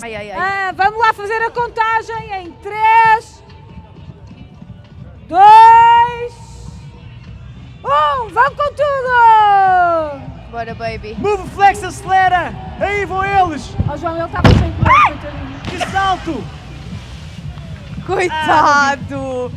Ai, ai, ai. Ah, vamos lá fazer a contagem em 3, 2, 1. Vamos com tudo! Bora, baby. Move flex, acelera! Aí vão eles! Ó João, ele estava sem coitadinho. Que salto! Coitado!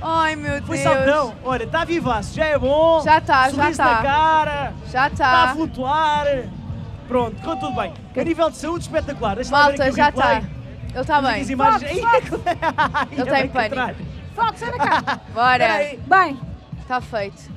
Ai, meu Foi Deus. saltão! Olha, está vivaço, já é bom! Já tá, já Sorriso tá. na cara! Já Está a tá. flutuar! Pronto, ficou tudo bem. A nível de saúde, espetacular. Deixa Malta, já replay. tá. Ele está as bem. imagens. Fox, tem bem que pânico. Fox, cá. Bora. Bem, Está feito.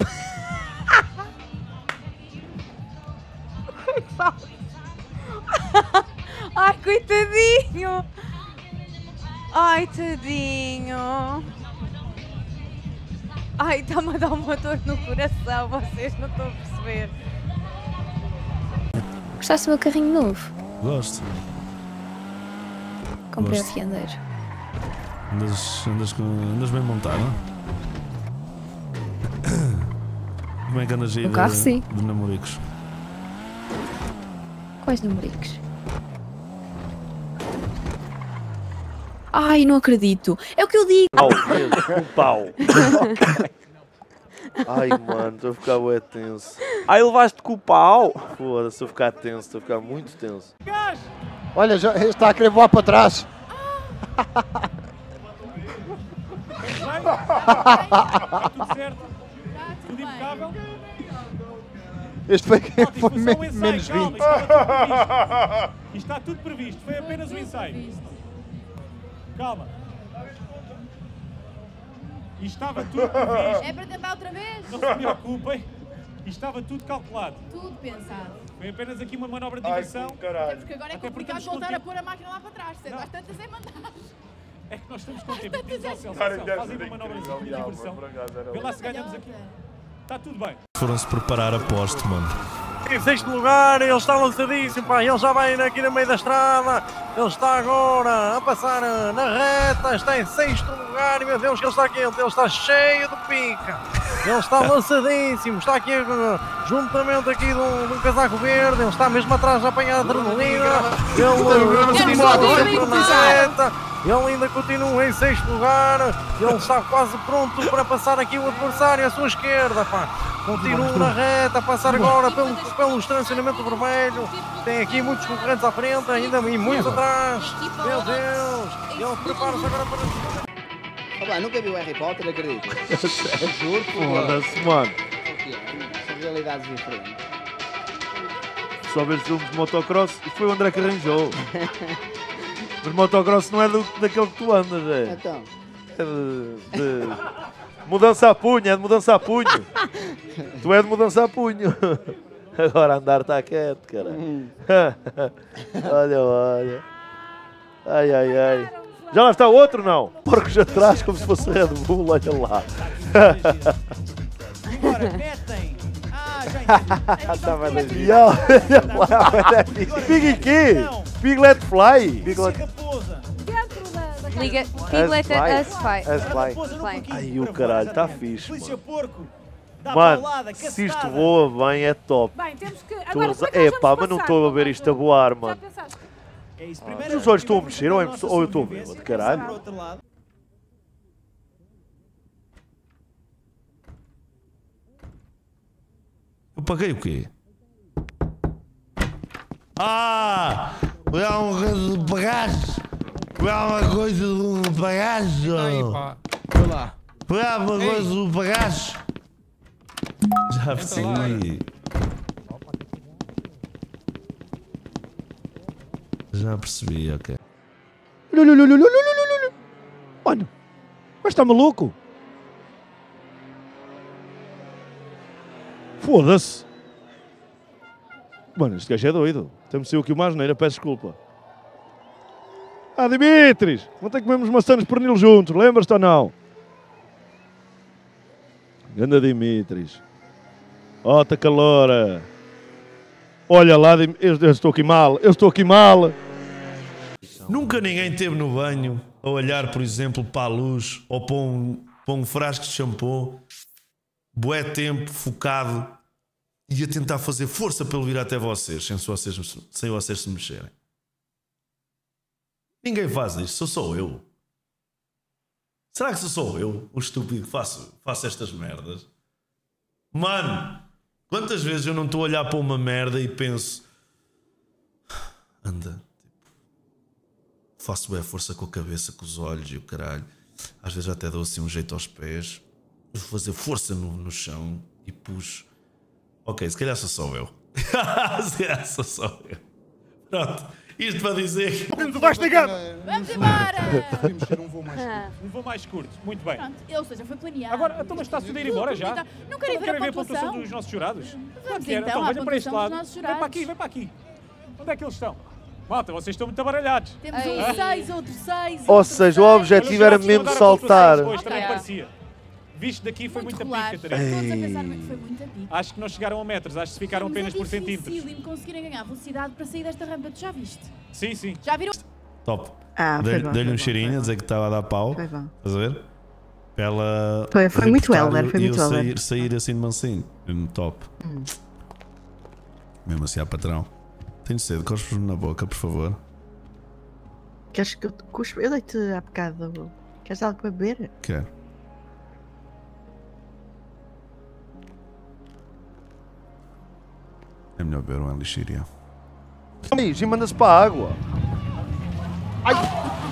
Ai, coitadinho. Ai, tadinho. Ai, está-me a dar uma dor no coração. Vocês não estão a perceber. Gostaste do meu carrinho novo? Gosto. Comprei Gosto. ao fiandeiro. Andas, andas, andas bem montado? Como é que andas aí O de, carro, sim. de namoricos? Quais numericos? Ai, não acredito. É o que eu digo. Pau, com pau. Ai, mano, estou a ficar bué tenso. Ai, levaste com o pau? Foda-se, estou a ficar tenso, estou a ficar muito tenso. Olha, já está a querer voar para trás. Tudo certo? Tudo impecável? Este foi, Isto foi só me- um ensaio, menos calma, 20. Isto estava tudo previsto. Isto está tudo previsto, foi apenas um ensaio. Calma. Estava tudo previsto, É para tentar outra vez? não se preocupem. Estava tudo calculado. Tudo pensado. Foi apenas aqui uma manobra de diversão. Porque agora é Até complicado voltar a contigo. pôr a máquina lá para trás. Sendo Não. às tantas sem mandar. É que nós estamos com tempo. Diz ao Celso, Celso, fazem uma manobra de diversão. Vê lá se ganhamos aqui. Está tudo bem. Foram-se preparar a poste, mano. Em sexto lugar, ele está lançadíssimo, pá. Ele já vai aqui no meio da estrada. Ele está agora a passar eh, na reta. Está em sexto lugar. E meu Deus, que ele está quente. Ele está cheio de pica. Ele está lançadíssimo. Está aqui eh, juntamente aqui de um, de um casaco verde. Ele está mesmo atrás a apanhar a adrenalina. Ele eh, continua sempre na reta. Ele ainda continua em sexto lugar. Ele está quase pronto para passar aqui o adversário à sua esquerda, pá. Continua na reta, a passar agora pelo, pelo estacionamento vermelho. Tem aqui muitos concorrentes à frente, ainda e muitos atrás. Meu Deus! Ele prepara-se agora para. Opa, nunca vi o Harry Potter, acredito. Juro, por Foda-se, mano. São realidades diferentes. Só ver filmes de motocross. Isso foi o André que arranjou. Mas motocross não é do, daquele que tu andas, é. Então, É de, de mudança a punho, é de mudança a punho. tu é de mudança a punho. Agora andar está quieto, cara. olha, olha. Ai, ai, ai. Já lá está o outro, não? Porcos atrás, como se fosse Red Bull, olha lá. Agora, metem. Ah, já entendi. Tá, E olha lá, Pig aqui. Piglet Fly. Liga, people as us fly. Fly. Ai, o caralho, está fixe, mano. Se isto voa bem é top. Bem, temos que... Agora, é, pá, mas não estou a ver isto a voar, mano. É isso. Ah. Primeiro, ah, os olhos estão a mexer ou, é, ou eu estou a ver? De caralho. Eu paguei o quê? Ah! É um bagaço! Foi uma coisa de um bagaço. Então, aí, pá. Vai lá. Foi uma coisa de um bagaço. Já então, percebi. Já percebi, ok. Mano, mas está maluco? Foda-se. Mano, este gajo é doido. Temos de ser que mais, asneira, peço desculpa. Ah, Dimitris! Ontem comemos maçã nos pernil juntos, lembras-te ou não? Ganda Dimitris. Ó, tá calora. Olha lá, eu, eu estou aqui mal, eu estou aqui mal. Nunca ninguém teve no banho a olhar, por exemplo, para a luz ou para um, para um frasco de shampoo, bué tempo, focado e a tentar fazer força para ele vir até vocês, sem vocês, sem vocês se mexerem. Ninguém faz isto, sou só eu. Será que sou só eu, o estúpido, que faço, faço estas merdas? Mano, quantas vezes eu não estou a olhar para uma merda e penso. Anda, tipo, faço bem força com a cabeça, com os olhos e o caralho. Às vezes até dou assim um jeito aos pés. Vou fazer força no, no chão e puxo. Ok, se calhar sou só eu. se calhar sou só eu. Pronto, isto para dizer que. Basta ligado! Vamos embora! Um voo mais curto. Muito bem. Pronto, ou seja, foi planeado. Agora, então, mas está-se a ir embora já? Não Então querem ver a ver a pontuação? dos nossos jurados? Claro que então. Então, à venham para este pontuação lado. dos nossos Vem para jurados. aqui, vem para aqui. Onde é que eles estão? Malta, vocês estão muito abaralhados. Temos um 6, outro 6. Ou seja, o objetivo era mesmo saltar. Depois também parecia. Visto daqui foi Muito muita pica, Teresa. Todos a pensar que foi muito pica. Acho que não chegaram a metros, acho que ficaram Mas apenas é por centímetros. difícil conseguirem ganhar velocidade para sair desta rampa, tu já viste? Sim, sim. Já viram? Top. Ah, Dei-lhe um cheirinho a dizer que estava a dar pau. Foi bom. Estás a ver? Ela. Foi- foi muito reportar Elder, foi eu muito Elder. sair, sair assim de mansinho. Top. Hum. Mesmo assim, a patrão. Tenho sede, cospe-me na boca, por favor. Queres que eu te cuspe? Eu dei-te há bocado. Queres algo para beber? Quero. É melhor beber uma lixíria. E manda-se para a água. Ai,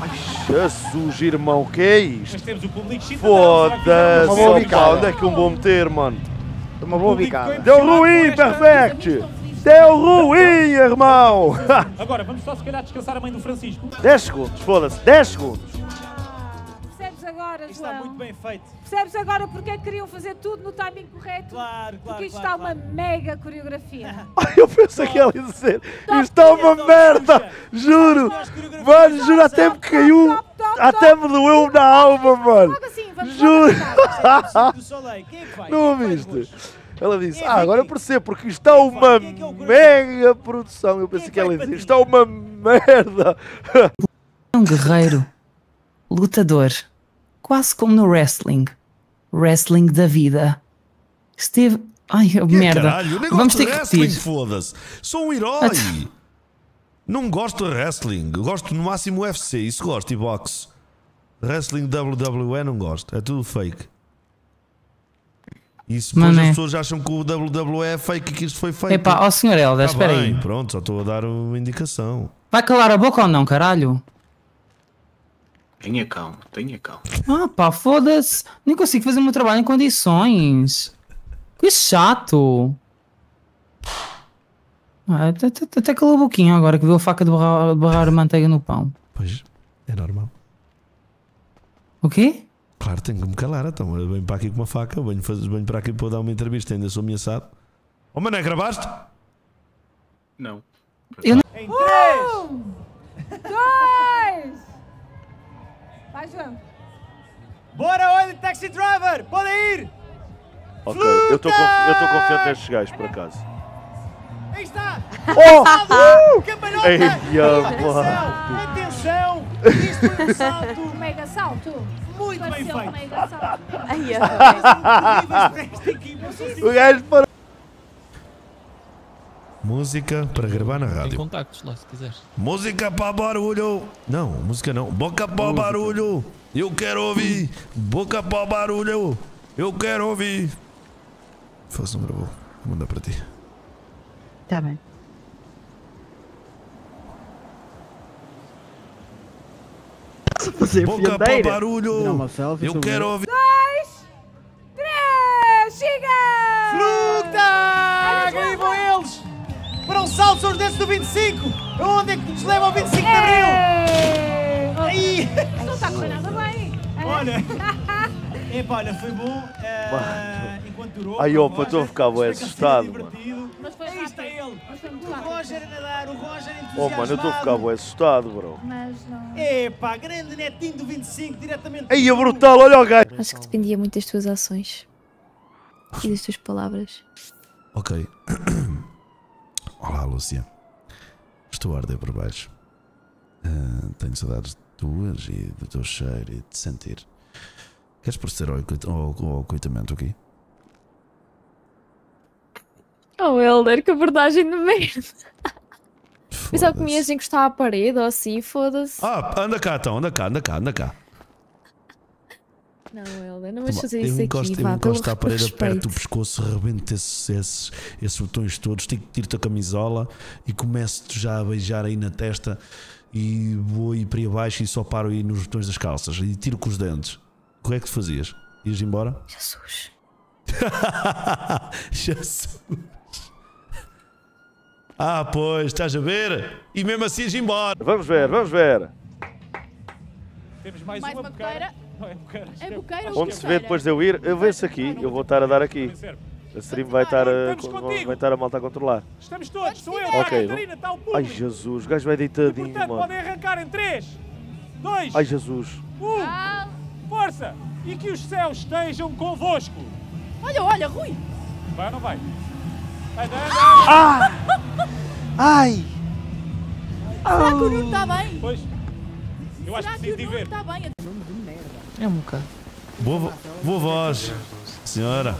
ai, Jesus, irmão, o que é isto? Mas temos o público excitado. Foda-se, onde é que eu vou meter, mano? Uma boa bicada. Deu ruim, perfect! Deu ruim, irmão! Agora, vamos só se calhar descansar a mãe do Francisco. 10 segundos, foda-se, 10 segundos. Agora, Está João? muito bem feito. Percebes agora porque é que queriam fazer tudo no timing correto? Claro, claro. Porque isto claro, está uma mega coreografia. Ai, eu pensei que ela ia dizer, isto é uma merda, juro! Mano, juro, até me caiu, Top, top, até me doeu na alma, mano! Assim, Juro! é? Não é viste? Ela disse, ah, agora eu percebo, porque isto é uma mega produção. Eu pensei que ela ia dizer, é uma merda. um guerreiro, lutador, quase como no wrestling. Wrestling da vida. Esteve. Ai, oh, merda. Caralho, Vamos ter que repetir. foda-se. Sou um herói. Não gosto de wrestling. Gosto no máximo UFC, isso gosto, e boxe. Wrestling WWE não gosto. É tudo fake. Isso depois Mané. as pessoas acham que o WWE é fake e que isto foi fake. Epá, ó senhor Helder, Tá espera bem, aí. Pronto, só estou a dar uma indicação. Vai calar a boca ou não, caralho? Tenha calma, tenha calma. Ah pá, foda-se. Nem consigo fazer o meu trabalho em condições. Que chato. Ah, até, até, calou boquinha agora que viu a faca de barrar, manteiga no pão. Pois, é normal. O quê? Claro, tenho que me calar, então. Eu venho para aqui com uma faca, venho, fazer, venho para aqui para dar uma entrevista, ainda sou ameaçado. Oh, mas gravaste? Não. Eu não... Em 3, Vai, João. Bora, olha, taxi driver. Pode ir. Ok, eu estou confi eu estou confiante nestes gajos, por acaso. Aí está. Oh! Cambalhota. Ei, Atenção, atenção. Isto foi um salto Um mega salto. muito bem Pareceu um feito. mega salto. Ai, ai. Incríveis para esta equipa. O gajo parou. Música para gravar na Tem rádio. contactos lá, se quiseres. Música para barulho. Não, música não. Boca para barulho. Eu quero ouvir. Boca para barulho. Eu quero ouvir. Faça um gravou. Vou mandar para ti. Está bem. Fazer Boca para barulho. Tirar uma selfie Eu quero ouvir. Os dedos do 25! Onde é que nos leva ao 25 de Abril? Aí! Não está a correr nada bem. Olha! Epá, olha, foi bom. eh, enquanto durou. O opa, estou a ficar ele assustado. Mas foi Aí está ele! Mas foi muito O. Roger a nadar, o Roger entusiasmado. Oh, mano, eu estou a ficar bué assustado, bro. Mas não. Epá, grande netinho do 25, diretamente. Aí, é brutal, olha o gajo. Acho que dependia muito das tuas ações e das tuas palavras. Ok. Olá, Lúcia. Estou a arder por baixo. Ah, tenho saudades de tuas e do teu cheiro e de sentir. Queres proceder ao, ao, ao coitamento aqui? Oh, Helder, que abordagem de merda. Pensava que me ias encostar à parede ou assim, foda-se. Ah, anda cá então, anda cá, anda cá, anda cá. Não, Helder, não vais fazer eu isso encosto, aqui, eu encosto à parede, aperto o pescoço, rebento esses, esses, esses botões todos, tiro- tiro-te a camisola e começo-te já a beijar aí na testa e vou aí para aí abaixo e só paro aí nos botões das calças e tiro com os dentes. O que é que tu fazias? Ias embora? Jesus. Jesus. Ah, pois, estás a ver? E mesmo assim ias embora. Vamos ver, vamos ver. Temos mais, Mais uma uma. Não é boqueira. É boqueira Onde se vê depois de eu ir, eu vejo-se aqui, eu vou estar a dar aqui. A stream vai estar a, vai estar a malta a controlar. Estamos todos, sou eu, Ok. a Catarina, está o público. Ai Jesus, o gajo vai deitadinho, Portanto, mano. podem arrancar em 3, 2, Ai Jesus. 1. Força! E que os céus estejam convosco. Olha, olha, Rui. Vai ou não vai? Anda, anda, Ah! Ai! Será que o Nuno está bem? Pois. Eu acho Será que que preciso o de Nuno ver. está bem? É um bocado. Boa, boa voz, senhora.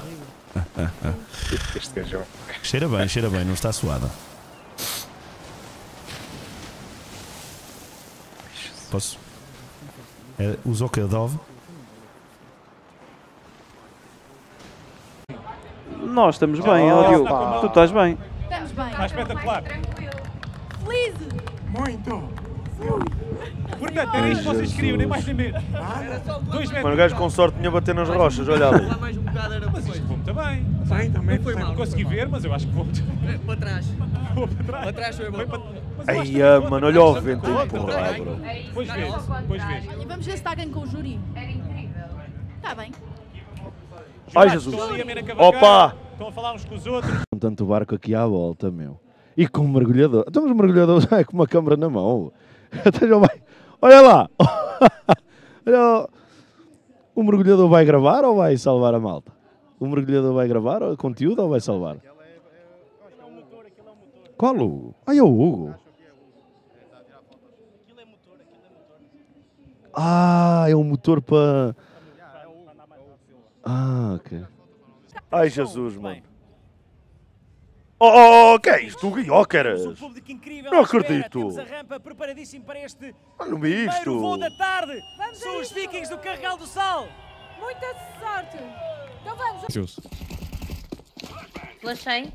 Gajo. Cheira bem, cheira bem, não está suada. Posso? É, usa o que? Dove? Nós estamos bem, Diogo. Tu estás bem. Estamos bem. Está espetacular. Felizes. Muito. Portanto, era isto que vocês queriam, nem mais nem menos. Dois metros. Mano, o gajo com sorte tinha a bater nas rochas, olha ali. Mas isto vou muito bem. Bem, também foi mal. Não consegui ver, mas eu acho que vou muito Para trás. Vou para trás. Para trás foi bom. Ai, ah, mano, olha o vento a empurrar, bro. Pois vês, pois vês. Olha, vamos ver se está ganho com o júri. Era incrível. Está bem. Ai Jesus. a Opa! Estão a falar uns com os outros. Com tanto barco aqui à volta, meu. E com um mergulhador. Estamos mergulhadores ai, com uma câmera na mão. Olha lá! O mergulhador vai gravar ou vai salvar a malta? O mergulhador vai gravar o conteúdo ou vai salvar? Qual o? Ah, é o Hugo. Ah, é um motor para. Ah, ok. Ai, Jesus, mano. Oh, oh, que é isto? Guilhocaras? Um público incrível Não acredito. Temos a rampa preparadíssimo para este Olha-me isto. voo da tarde. São os vikings do Carregal do Sal. Muita sorte. Então vamos. Seus. Flashei.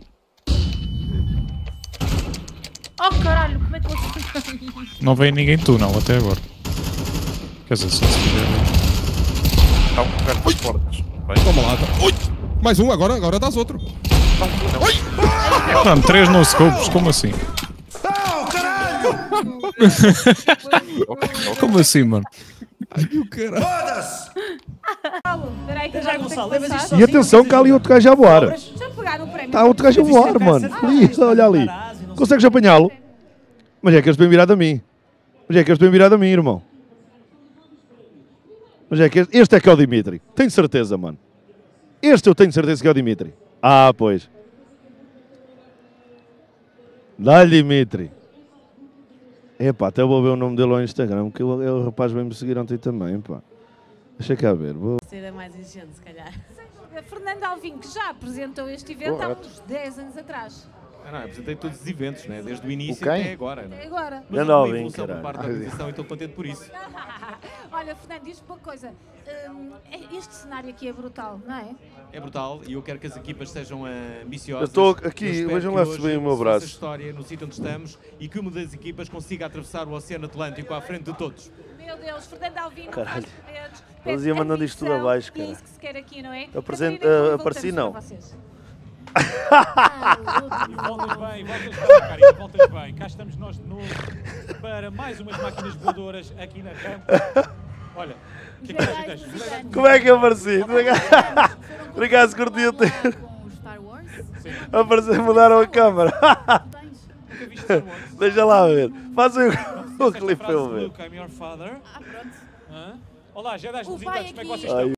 Oh caralho, como é que você. Não veio ninguém tu, não, até agora. Quer dizer, só se quiser. Está um perto das portas. Toma lá. tá. Ui! Mais um, agora, agora dás outro. Mano, três no scopes, como assim? Como assim, mano? Foda-se! Vou ter que passar. E atenção que há ali outro gajo a voar. Está outro gajo a voar, mano. Ali, olha ali. Consegues apanhá-lo? Mas é que eles bem virado a mim. Mas é que eles bem virado a mim, irmão. Mas é que este, este é que é o Dimitri. Tenho certeza, mano. Este eu tenho certeza que é o Dimitri. Ah, pois. Dá-lhe Dimitri. Epá, até vou ver o nome dele ao Instagram, que o, o rapaz veio me seguir ontem também, pá. Deixa cá ver. Vou... Ser a mais exigente, se calhar. Fernando Alvim, que já apresentou este evento há Correto. uns 10 anos atrás. Ah, não, eu apresentei todos os eventos, né? desde o início O quem? até agora. Né? Até agora. Mas Anda houve uma bem, evolução por caralho. parte da organização e estou contente por isso. Olha, Fernando, diz-me uma coisa. Hum, este cenário aqui é brutal, não é? É brutal e eu quero que as equipas sejam Eu ambiciosas. estou aqui, Eu espero vejam que lá se hoje bem o meu faça braço. história no sítio onde estamos e que uma das equipas consiga atravessar o Oceano Atlântico à frente de todos. Meu Deus, Fernando Alvim, não Caralho. faz segredos. Eles iam mandando isto tudo abaixo, é cara. isso que se quer aqui, não é? Apresente- Catarina, ah, voltamos apareci, para não. vocês. E voltas bem, voltas bem, Karina, voltas bem. Cá estamos nós de novo para mais umas máquinas voadoras aqui na rampa. Olha, o que é que achas disto? Como é que eu apareci? Por acaso curti o ter. Apareceu, mudaram a câmera. Deixa lá ver. Faz o, clipe para eu ver. Father. Ah, pronto. Olá, já das O visitantes, como é que vocês estão?